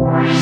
you